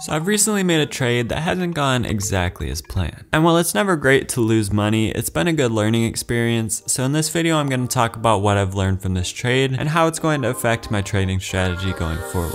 So I've recently made a trade that hasn't gone exactly as planned. And while it's never great to lose money, it's been a good learning experience. So in this video, I'm going to talk about what I've learned from this trade and how it's going to affect my trading strategy going forward.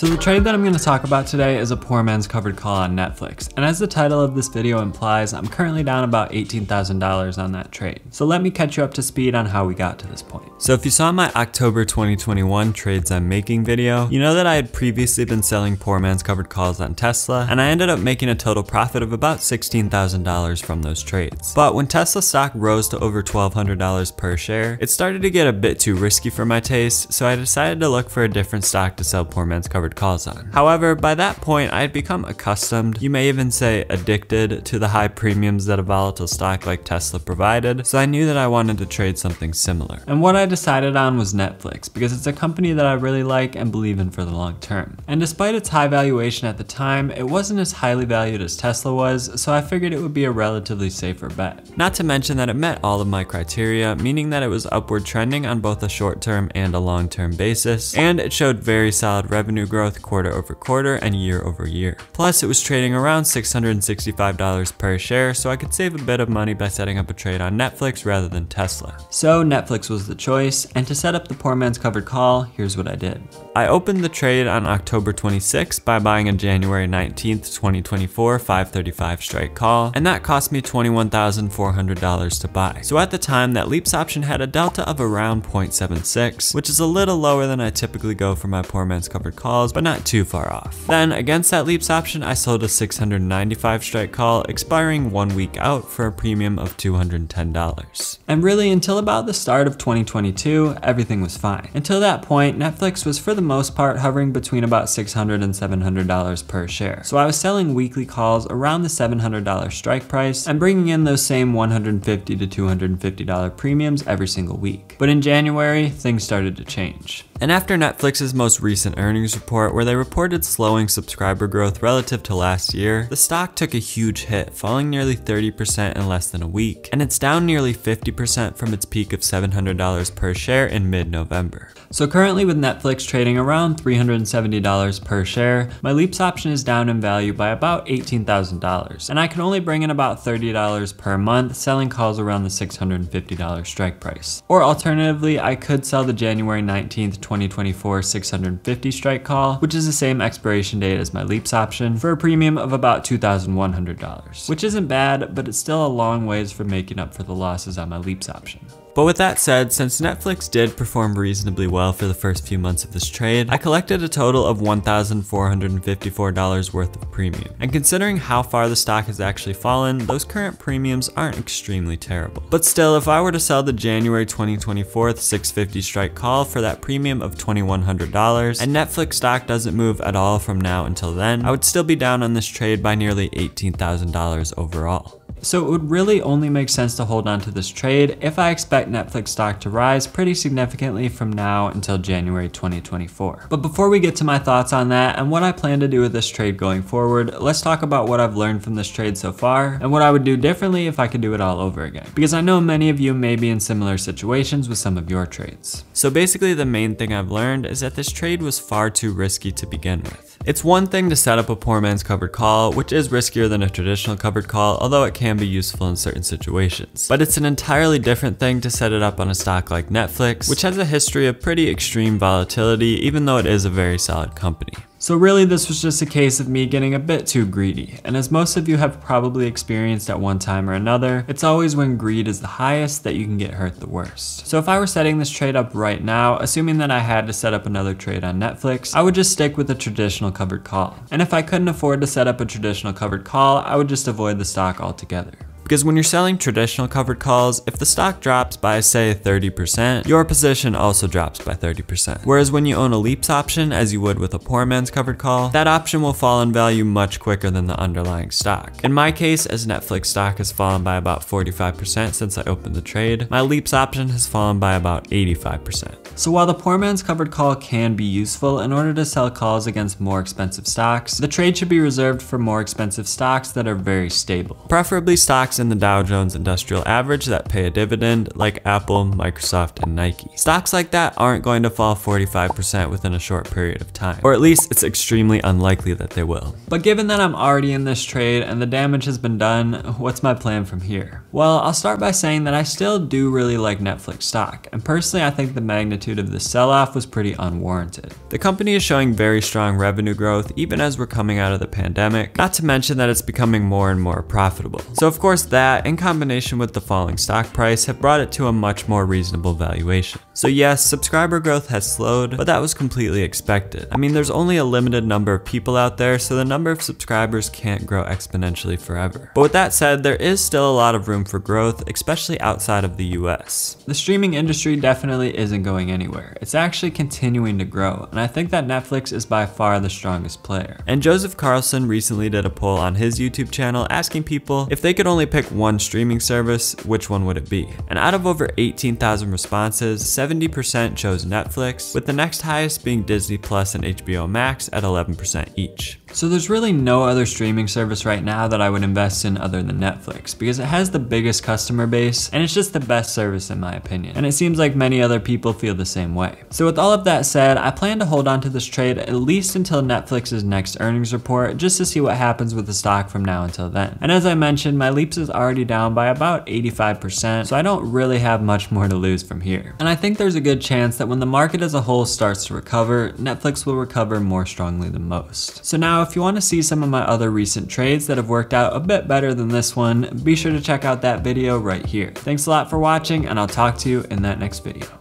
So the trade that I'm going to talk about today is a poor man's covered call on Netflix. And as the title of this video implies, I'm currently down about $18,000 on that trade. So let me catch you up to speed on how we got to this point. So if you saw my October 2021 trades I'm making video, you know that I had previously been selling poor man's covered calls on Tesla, and I ended up making a total profit of about $16,000 from those trades. But when Tesla stock rose to over $1,200 per share, it started to get a bit too risky for my taste, so I decided to look for a different stock to sell poor man's covered calls on. However, by that point, I had become accustomed, you may even say addicted, to the high premiums that a volatile stock like Tesla provided, so I knew that I wanted to trade something similar. And what I decided on was Netflix, because it's a company that I really like and believe in for the long term. And despite its high valuation at the time, it wasn't as highly valued as Tesla was, so I figured it would be a relatively safer bet. Not to mention that it met all of my criteria, meaning that it was upward trending on both a short term and a long term basis, and it showed very solid revenue growth quarter over quarter and year over year. Plus, it was trading around $665 per share, so I could save a bit of money by setting up a trade on Netflix rather than Tesla. So Netflix was the choice, and to set up the poor man's covered call, here's what I did. I opened the trade on October 26th by buying a January 19th, 2024 535 strike call, and that cost me $21,400 to buy. So at the time, that leaps option had a delta of around 0.76, which is a little lower than I typically go for my poor man's covered calls, but not too far off. Then, against that leaps option, I sold a 695 strike call, expiring one week out for a premium of $210. And really, until about the start of 2022, everything was fine. Until that point, Netflix was for the most part hovering between about $600 and $700 per share. So I was selling weekly calls around the $700 strike price and bringing in those same $150 to $250 premiums every single week. But in January, things started to change. And after Netflix's most recent earnings report, where they reported slowing subscriber growth relative to last year, the stock took a huge hit, falling nearly 30% in less than a week, and it's down nearly 50% from its peak of $700 per share in mid-November. So currently with Netflix trading around $370 per share, my Leaps option is down in value by about $18,000, and I can only bring in about $30 per month selling calls around the $650 strike price. Or alternatively, I could sell the January 19th, 2024 650 strike call, which is the same expiration date as my Leaps option, for a premium of about $2,100, which isn't bad, but it's still a long ways from making up for the losses on my Leaps option. But with that said, since Netflix did perform reasonably well for the first few months of this trade, I collected a total of $1,454 worth of premium. And considering how far the stock has actually fallen, those current premiums aren't extremely terrible. But still, if I were to sell the January 2024 650 strike call for that premium of $2,100, and Netflix stock doesn't move at all from now until then, I would still be down on this trade by nearly $18,000 overall. So it would really only make sense to hold on to this trade if I expect Netflix stock to rise pretty significantly from now until January 2024. But before we get to my thoughts on that and what I plan to do with this trade going forward, let's talk about what I've learned from this trade so far and what I would do differently if I could do it all over again. Because I know many of you may be in similar situations with some of your trades. So basically the main thing I've learned is that this trade was far too risky to begin with. It's one thing to set up a poor man's covered call, which is riskier than a traditional covered call, although it can be useful in certain situations. But it's an entirely different thing to set it up on a stock like Netflix, which has a history of pretty extreme volatility, even though it is a very solid company. So really this was just a case of me getting a bit too greedy, and as most of you have probably experienced at one time or another, it's always when greed is the highest that you can get hurt the worst. So if I were setting this trade up right now, assuming that I had to set up another trade on Netflix, I would just stick with a traditional covered call. And if I couldn't afford to set up a traditional covered call, I would just avoid the stock altogether. Because when you're selling traditional covered calls, if the stock drops by say 30%, your position also drops by 30%. Whereas when you own a leaps option, as you would with a poor man's covered call, that option will fall in value much quicker than the underlying stock. In my case, as Netflix stock has fallen by about 45% since I opened the trade, my leaps option has fallen by about 85%. So while the poor man's covered call can be useful in order to sell calls against more expensive stocks, the trade should be reserved for more expensive stocks that are very stable. Preferably stocks in the Dow Jones Industrial Average that pay a dividend like Apple, Microsoft, and Nike. Stocks like that aren't going to fall 45% within a short period of time, or at least it's extremely unlikely that they will. But given that I'm already in this trade and the damage has been done, what's my plan from here? Well, I'll start by saying that I still do really like Netflix stock, and personally I think the magnitude of the sell-off was pretty unwarranted. The company is showing very strong revenue growth even as we're coming out of the pandemic, not to mention that it's becoming more and more profitable. So of course that, in combination with the falling stock price, have brought it to a much more reasonable valuation. So yes, subscriber growth has slowed, but that was completely expected. I mean, there's only a limited number of people out there, so the number of subscribers can't grow exponentially forever. But with that said, there is still a lot of room for growth, especially outside of the US. The streaming industry definitely isn't going anywhere. It's actually continuing to grow, and I think that Netflix is by far the strongest player. And Joseph Carlson recently did a poll on his YouTube channel asking people if they could only pick one streaming service, which one would it be? And out of over 18,000 responses, 70% chose Netflix, with the next highest being Disney Plus and HBO Max at 11% each. So there's really no other streaming service right now that I would invest in other than Netflix because it has the biggest customer base and it's just the best service in my opinion. And it seems like many other people feel the same way. So with all of that said, I plan to hold on to this trade at least until Netflix's next earnings report just to see what happens with the stock from now until then. And as I mentioned, my leaps is already down by about 85%, so I don't really have much more to lose from here. And I think there's a good chance that when the market as a whole starts to recover, Netflix will recover more strongly than most. So now if you want to see some of my other recent trades that have worked out a bit better than this one, be sure to check out that video right here. Thanks a lot for watching and I'll talk to you in that next video.